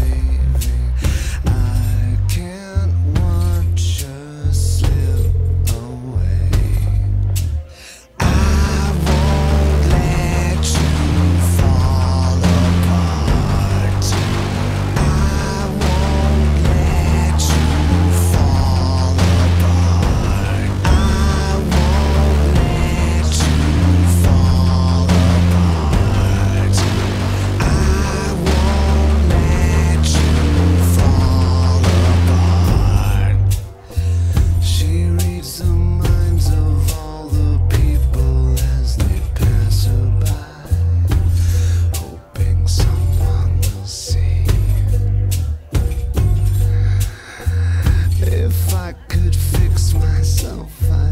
day. so fine.